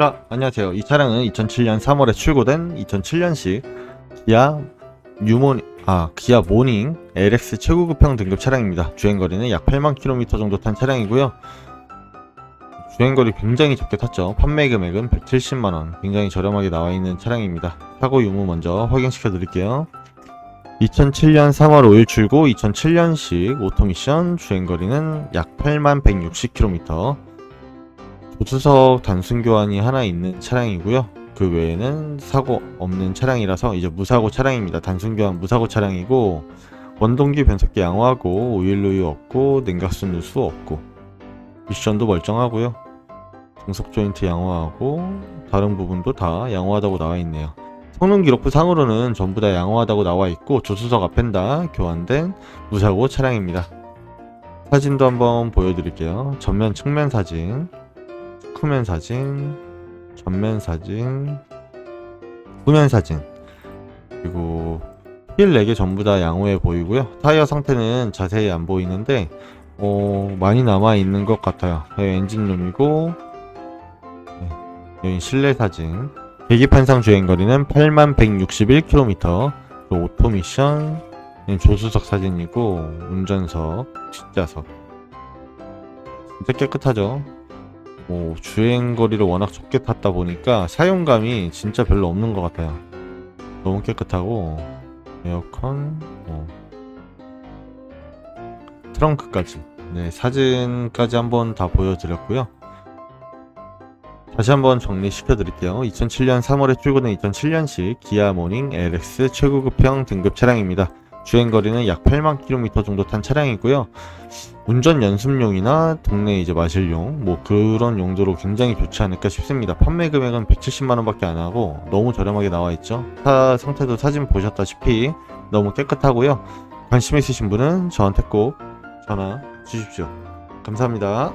자, 안녕하세요. 이 차량은 2007년 3월에 출고된 2007년식 기아 뉴모닝, 아, 기아 모닝 LX 최고급형 등급 차량입니다. 주행거리는 약 8만 킬로미터 정도 탄 차량이고요. 주행거리 굉장히 적게 탔죠. 판매 금액은 170만원. 굉장히 저렴하게 나와 있는 차량입니다. 사고 유무 먼저 확인시켜 드릴게요. 2007년 3월 5일 출고 2007년식 오토미션 주행거리는 약 8만 160km 조수석 단순 교환이 하나 있는 차량이고요. 그 외에는 사고 없는 차량이라서 이제 무사고 차량입니다. 단순 교환 무사고 차량이고 원동기 변속기 양호하고 오일 누유 없고 냉각수 누수 없고 미션도 멀쩡하고요. 등속 조인트 양호하고 다른 부분도 다 양호하다고 나와 있네요. 성능 기록부 상으로는 전부 다 양호하다고 나와 있고 조수석 앞엔 다 교환된 무사고 차량입니다. 사진도 한번 보여드릴게요. 전면 측면 사진, 후면 사진, 전면 사진, 후면 사진, 그리고 휠 4개 전부 다 양호해 보이고요. 타이어 상태는 자세히 안 보이는데 어, 많이 남아 있는 것 같아요. 엔진룸이고 네, 여기 실내 사진. 계기판상 주행거리는 8만 161km. 그 오토 미션 여기 조수석 사진이고 운전석, 뒷좌석. 진짜 깨끗하죠. 뭐 주행거리를 워낙 적게 탔다 보니까 사용감이 진짜 별로 없는 것 같아요. 너무 깨끗하고 에어컨, 뭐 트렁크까지. 네, 사진까지 한번 다 보여드렸고요. 다시 한번 정리시켜 드릴게요. 2007년 3월에 출고된 2007년식 기아 모닝 LX 최고급형 등급 차량입니다. 주행거리는 약 8만 킬로미터 정도 탄 차량이고요. 운전 연습용이나 동네 이제 마실용 뭐 그런 용도로 굉장히 좋지 않을까 싶습니다. 판매 금액은 170만 원밖에 안 하고 너무 저렴하게 나와 있죠. 차 상태도 사진 보셨다시피 너무 깨끗하고요. 관심 있으신 분은 저한테 꼭 전화 주십시오. 감사합니다.